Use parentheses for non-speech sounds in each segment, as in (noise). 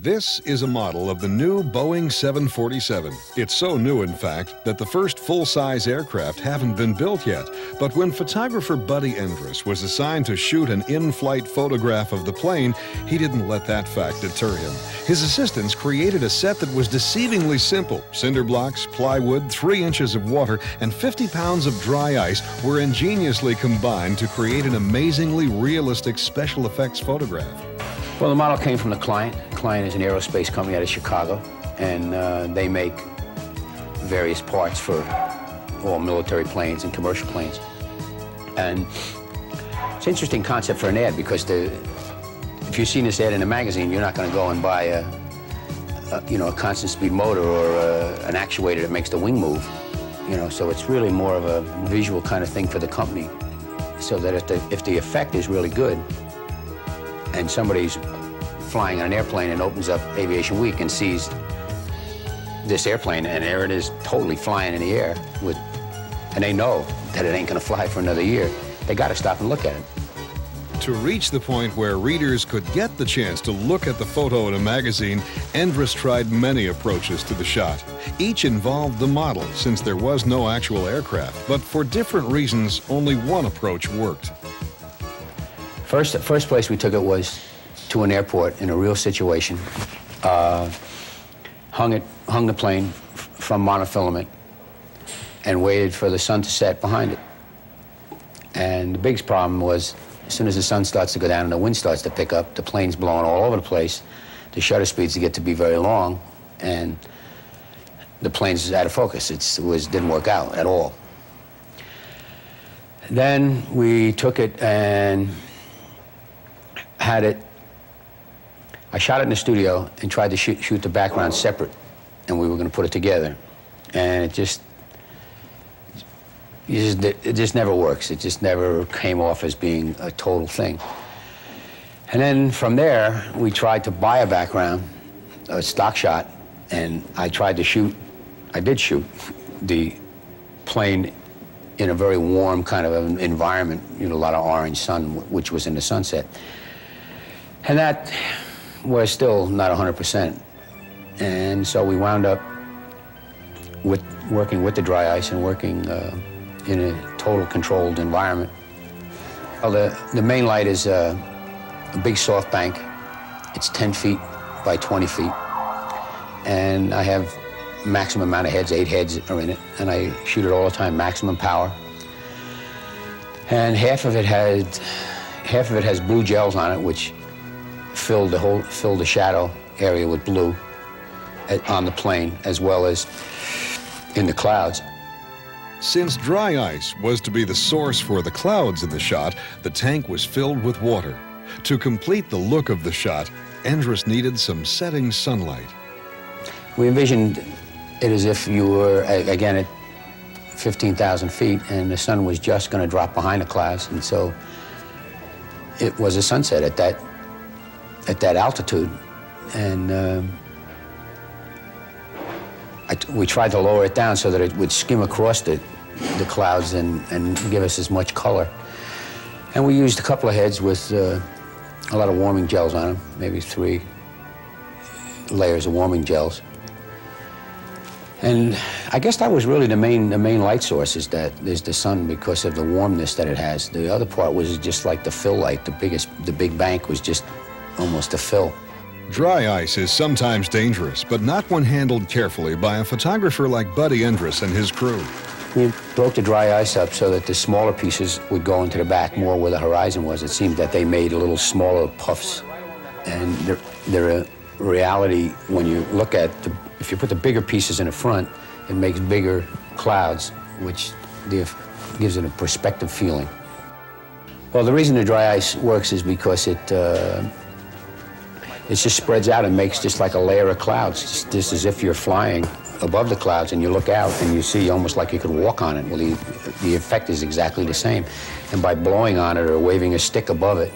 This is a model of the new Boeing 747. It's so new, in fact, that the first full-size aircraft haven't been built yet. But when photographer Buddy Endress was assigned to shoot an in-flight photograph of the plane, he didn't let that fact deter him. His assistants created a set that was deceivingly simple. Cinder blocks, plywood, three inches of water, and 50 pounds of dry ice were ingeniously combined to create an amazingly realistic special effects photograph. Well, the model came from the client. The client is an aerospace company out of Chicago, and uh, they make various parts for all military planes and commercial planes. And it's an interesting concept for an ad because the, if you've seen this ad in a magazine, you're not going to go and buy a, a, you know, a constant speed motor or a, an actuator that makes the wing move. You know, so it's really more of a visual kind of thing for the company, so that if the if the effect is really good, and somebody's flying on an airplane and opens up Aviation Week and sees this airplane, and there it is totally flying in the air with, and they know that it ain't gonna fly for another year, they gotta stop and look at it. To reach the point where readers could get the chance to look at the photo in a magazine, Endress tried many approaches to the shot. Each involved the model, since there was no actual aircraft, but for different reasons, only one approach worked. First, first place we took it was to an airport in a real situation. Uh, hung it, hung the plane from monofilament, and waited for the sun to set behind it. And the biggest problem was, as soon as the sun starts to go down and the wind starts to pick up, the plane's blowing all over the place. The shutter speeds get to be very long, and the plane's out of focus. It's, it was, didn't work out at all. Then we took it and had it, I shot it in the studio and tried to shoot, shoot the background separate, and we were going to put it together. And it just, just, it just never works. It just never came off as being a total thing. And then from there, we tried to buy a background, a stock shot, and I tried to shoot, I did shoot the plane in a very warm kind of environment, you know, a lot of orange sun, which was in the sunset. And that was still not 100%. And so we wound up with working with the dry ice and working uh, in a total controlled environment. Well, the, the main light is uh, a big soft bank. It's 10 feet by 20 feet. And I have maximum amount of heads, eight heads are in it, and I shoot it all the time, maximum power. And half of it had, half of it has blue gels on it, which filled the whole, filled the shadow area with blue on the plane, as well as in the clouds. Since dry ice was to be the source for the clouds in the shot, the tank was filled with water. To complete the look of the shot, Endress needed some setting sunlight. We envisioned it as if you were, again, at 15,000 feet, and the sun was just going to drop behind the clouds, and so it was a sunset at that at that altitude, and um, we tried to lower it down so that it would skim across the the clouds and and give us as much color. And we used a couple of heads with uh, a lot of warming gels on them, maybe three layers of warming gels. And I guess that was really the main the main light source is that is the sun because of the warmness that it has. The other part was just like the fill light. The biggest the big bank was just almost a fill. Dry ice is sometimes dangerous, but not when handled carefully by a photographer like Buddy Endress and his crew. We broke the dry ice up so that the smaller pieces would go into the back more where the horizon was. It seemed that they made little smaller puffs. And they're, they're a reality when you look at the if you put the bigger pieces in the front, it makes bigger clouds, which gives it a perspective feeling. Well, the reason the dry ice works is because it uh, it just spreads out and makes just like a layer of clouds, just, just, as if you're flying above the clouds and you look out and you see almost like you could walk on it. Well, the, the effect is exactly the same. And by blowing on it or waving a stick above it,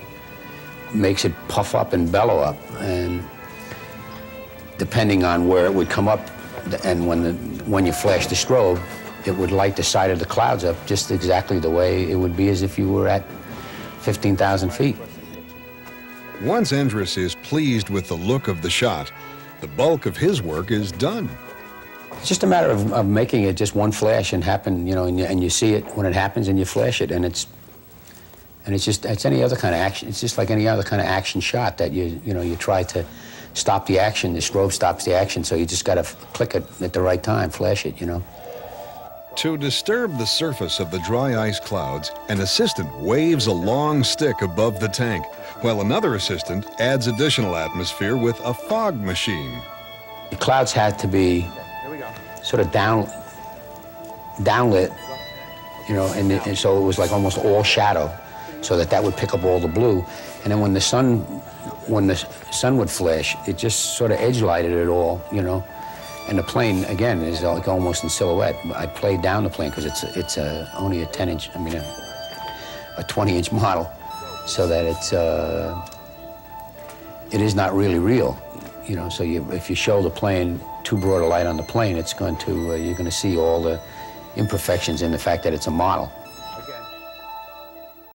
makes it puff up and bellow up. And depending on where it would come up, and when, the, when you flash the strobe, it would light the side of the clouds up just exactly the way it would be as if you were at 15,000 feet. Once Endress is pleased with the look of the shot, the bulk of his work is done. It's just a matter of, of making it just one flash and happen, you know, and you, and you see it when it happens and you flash it, and it's and it's just it's any other kind of action. It's just like any other kind of action shot that you you know you try to stop the action. The strobe stops the action, so you just got to click it at the right time, flash it, you know. To disturb the surface of the dry ice clouds, an assistant waves a long stick above the tank, while another assistant adds additional atmosphere with a fog machine. The clouds had to be sort of down, downlit, you know, and, and so it was like almost all shadow, so that that would pick up all the blue. And then when the sun, when the sun would flash, it just sort of edge lighted it all, you know. And the plane, again, is like almost in silhouette. I played down the plane because it's, it's a, only a 10 inch, I mean, a, a 20 inch (laughs) model, so that it's, uh, it is not really real. You know, so you, if you show the plane too broad a light on the plane, it's going to, uh, you're going to see all the imperfections in the fact that it's a model.